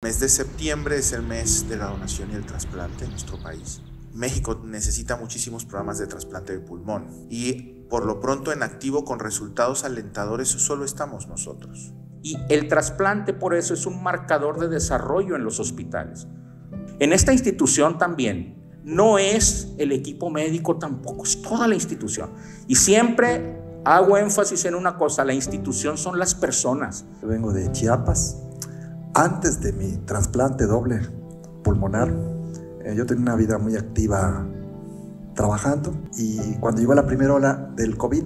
El mes de septiembre es el mes de la donación y el trasplante en nuestro país. México necesita muchísimos programas de trasplante de pulmón y por lo pronto en activo con resultados alentadores solo estamos nosotros. Y el trasplante por eso es un marcador de desarrollo en los hospitales. En esta institución también no es el equipo médico tampoco, es toda la institución. Y siempre hago énfasis en una cosa, la institución son las personas. Yo vengo de Chiapas, antes de mi trasplante doble pulmonar, eh, yo tenía una vida muy activa trabajando y cuando llegó la primera ola del COVID,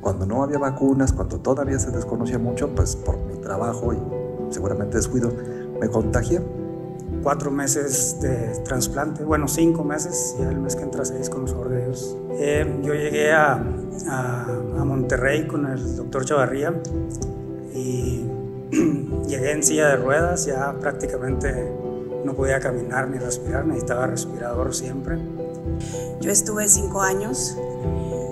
cuando no había vacunas, cuando todavía se desconocía mucho, pues por mi trabajo y seguramente descuido, me contagié. Cuatro meses de trasplante, bueno, cinco meses, y el mes que entra seis con los de Dios. Eh, yo llegué a, a, a Monterrey con el doctor Chavarría y llegué en silla de ruedas, ya prácticamente no podía caminar ni respirar, necesitaba respirador siempre. Yo estuve cinco años,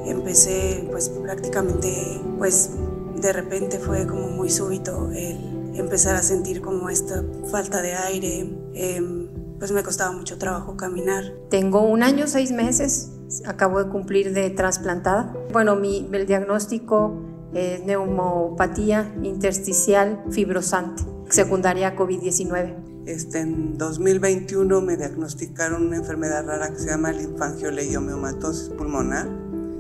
empecé pues prácticamente, pues de repente fue como muy súbito el empezar a sentir como esta falta de aire, eh, pues me costaba mucho trabajo caminar. Tengo un año, seis meses, acabo de cumplir de trasplantada. Bueno, mi, el diagnóstico es neumopatía intersticial fibrosante, secundaria COVID-19. Este, en 2021 me diagnosticaron una enfermedad rara que se llama linfangioleiomyomatosis pulmonar.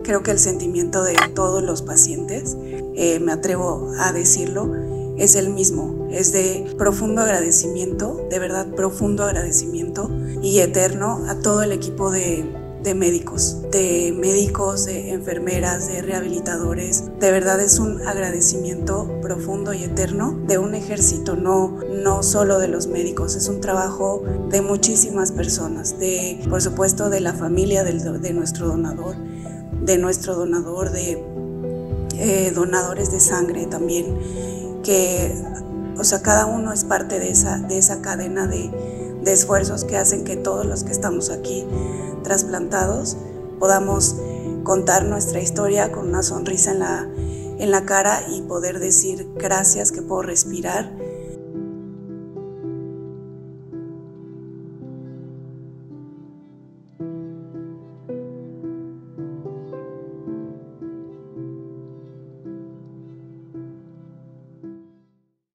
Creo que el sentimiento de todos los pacientes, eh, me atrevo a decirlo, es el mismo, es de profundo agradecimiento, de verdad profundo agradecimiento y eterno a todo el equipo de, de médicos, de médicos, de enfermeras, de rehabilitadores. De verdad es un agradecimiento profundo y eterno de un ejército, no, no solo de los médicos, es un trabajo de muchísimas personas, de por supuesto de la familia de nuestro donador, de nuestro donador, de eh, donadores de sangre también, que, o sea, cada uno es parte de esa, de esa cadena de, de esfuerzos que hacen que todos los que estamos aquí trasplantados podamos contar nuestra historia con una sonrisa en la, en la cara y poder decir gracias que puedo respirar,